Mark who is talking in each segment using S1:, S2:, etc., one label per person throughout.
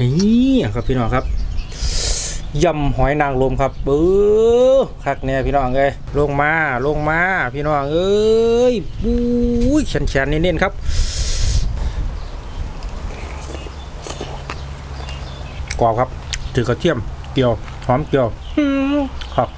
S1: นี่ครับพี่น้องครับยำหอยนางรมครับเออคักเนี่ยพี่น้องเอ้ยลงมาลงมาพี่น้องเอ้ยปู้ยแฉนๆเน้นๆครับกรอบครับถือกระเทียมเจียวหอมเจียวอืมครับ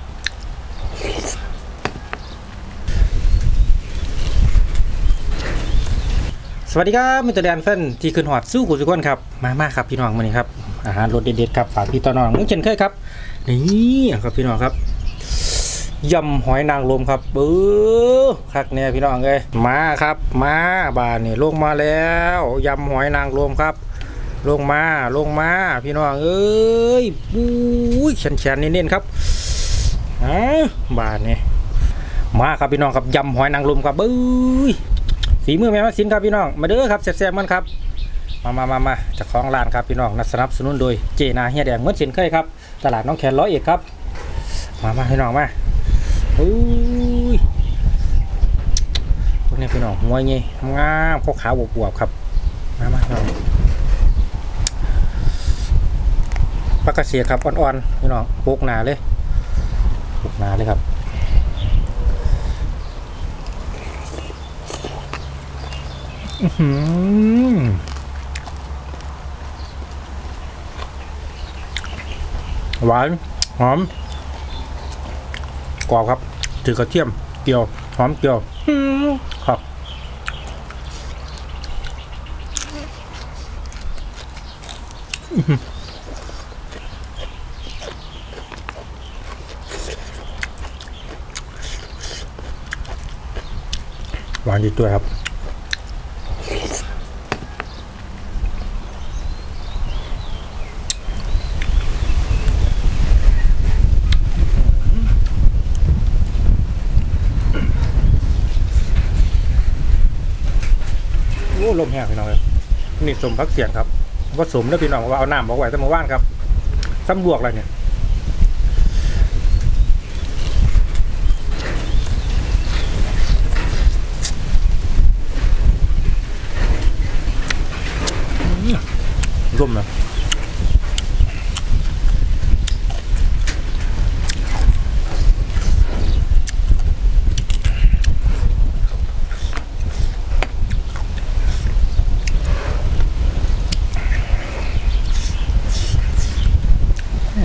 S1: สวัสดีครับมิสเตอร์แดนเฟนที่ขึ้นหอดสู้กุสุกคนครับมามาครับพี่น้องมานี่ครับอาหารรสเด็ดๆครับฝากพี่ต่อน้องเหมือนเช่นเคยครับนี่ครับพี่น้องครับยำหอยนางรมครับเออคักเนี่ยพี่น้องเอ้ยมาครับ มาบานนี่ลงมาแล้วยำหอยนางรมครับ ลงมาลงมาพี่น้องเอ้ยปุ้ยแฉนๆเน้นๆครับอ่าบานนี่มาครับพี่น้องครับยำหอยนางรมครับเอ้ย ฝีมือแม่มาสินครับพี่น้อง มาเด้อครับแซ่บๆมันครับ มามามามาจากของร้านครับพี่น้องนัสนับสนุนโดยเจนาเฮียแดงเหมือนเช่นเคยครับ ตลาดน้องแคนร้อยเอ็ดครับ มามาพี่น้องมาอุ้ยพวกนี้พี่น้องหัวเงี้ยงามขาวขาวบวบๆครับ มามาพี่น้องปลากระเสียครับอ่อนๆพี่น้องโปกหนาเลยโปกหนาเลยครับ อืม หวาน หอม กรอบครับ ถือกระเทียมเจียว หอมเจียวครับอื้อหือหวานดีด้วยครับ โอ้ลมแห้งพี่น้องเลยนี่สมพักเสียงครับว่าสมแล้วพี่น้องว่าเอาน้ำบอกไว้แตั้งเมื่อวานครับซ้ำบวกอะไรเนี่ยร่มนะ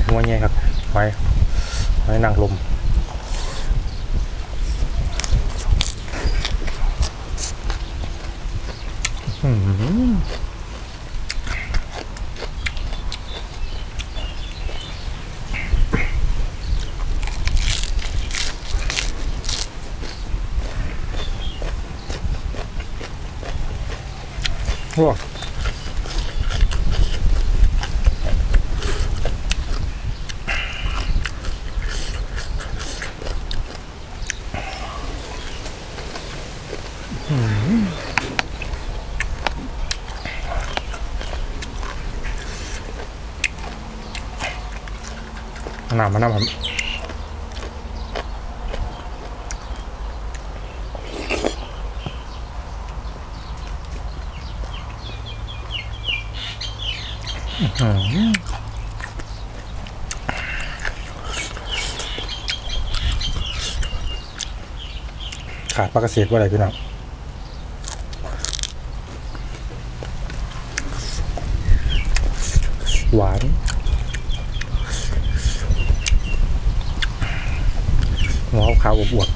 S1: หัวใหญ่ครับหอยหอยนางรมอื้อหือ โอ้น้ำมันน้ำผมอื้ ขาดปลากระเสียดว่าอะไรพี่น้องหวานหัวขาวๆอวบ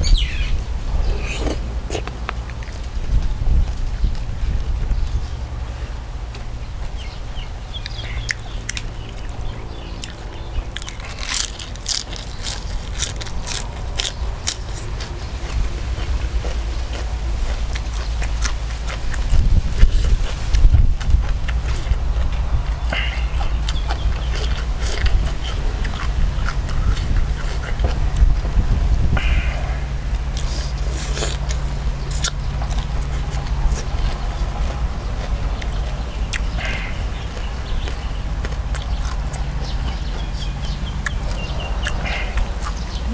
S1: จั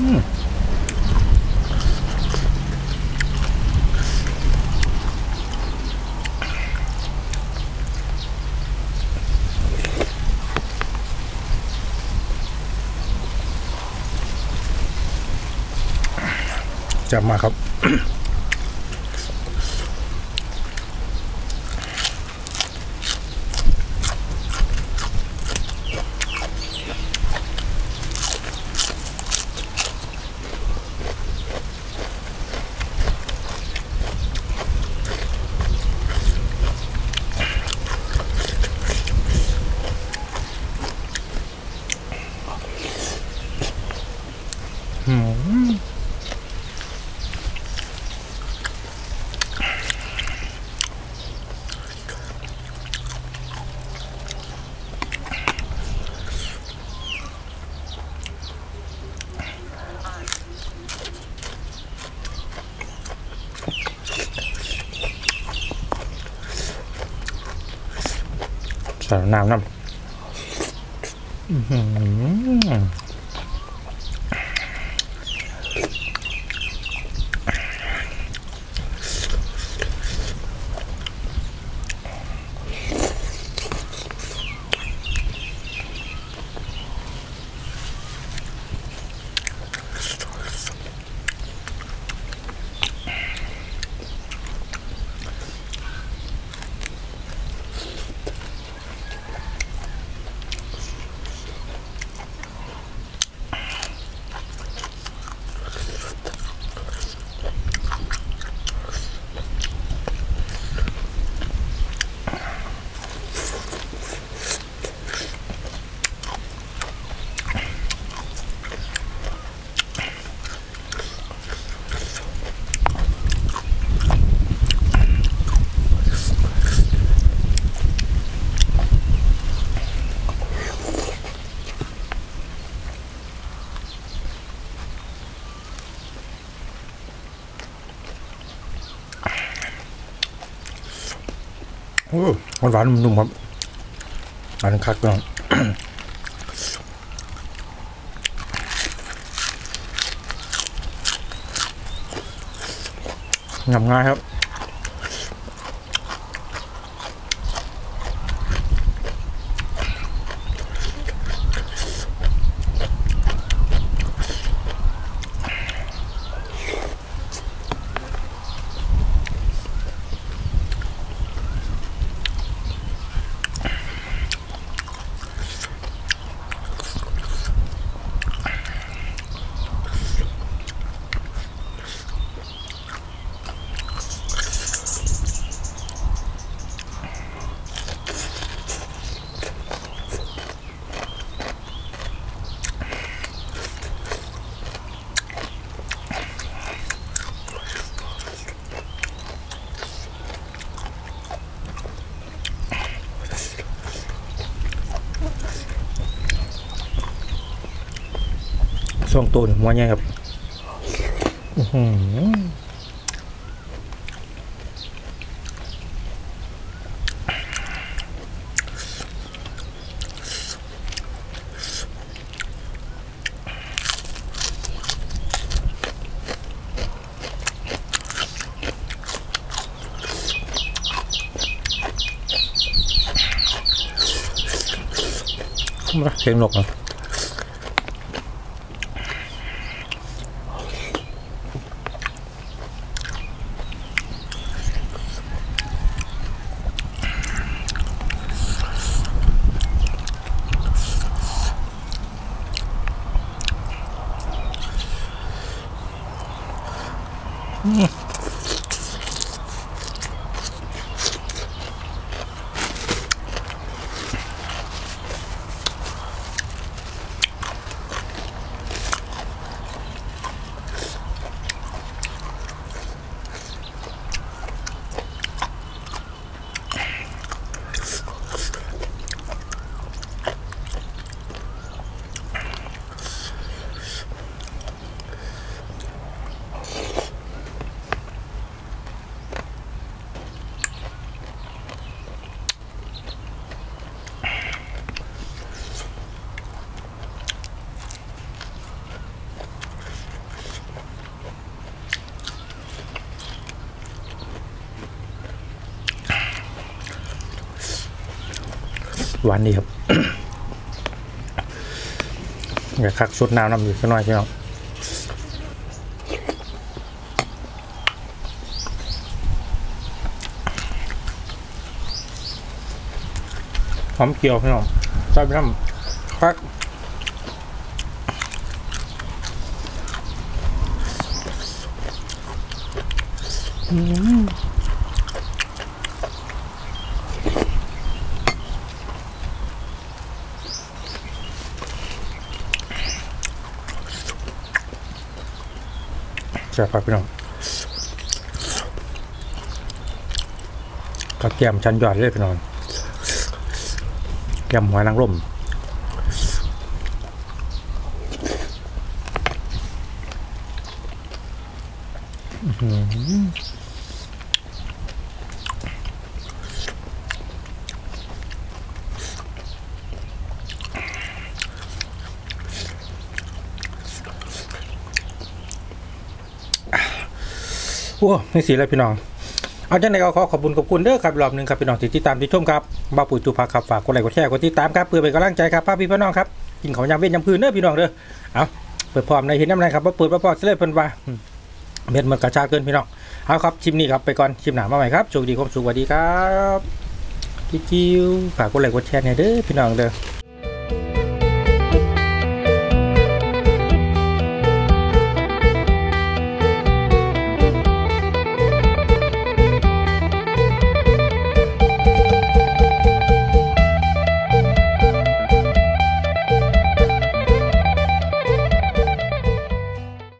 S1: บมาครับ ใส่ มันหวานนุ่มครับหวานคักเนาะงามง่ายครับ ช่วงตัวหนึ่งหัวใหญ่ครับอื้อหือมาเสียงนกเนาะ หวานดีครับอย่าคักชุดน้ำน้ำอยู่ก็น้อยใช่น้องหอมเกี๊ยวพี่น้องชอบน้ำคักอืม ซ่บครับพี่น้องกับแกมชั้นยอดเลยพี่น้องแกมหัวนางร่มอื้อ โอ้ไม่สีเลยพี่น้อง เอาจังไดก็ขอขอบคุณขอบคุณเด้อครับรอบหนึ่งครับพี่น้องที่ติดตามที่ชมครับบ้าปุ๋ยจูพาครับฝากกดไลค์กดแชร์กดติดตามครับเพื่อเป็นกำลังใจครับป้าพี่พี่น้องครับกินของยำเว้นยำพื้นเด้อพี่น้องเด้อเอาเปิดพร้อมในเห็นน้ำในครับว่าเปิดว่าพอเสร็จเพิ่นว่าเม็ดมันกระชากเกินพี่น้องเอาครับชิมนี้ครับไปก่อนชิมหนามาใหม่ครับโชคดีความสุขสวัสดีครับจิ๊วฝากกดไลค์กดแชร์เนี่ยเด้อพี่น้องเด้อ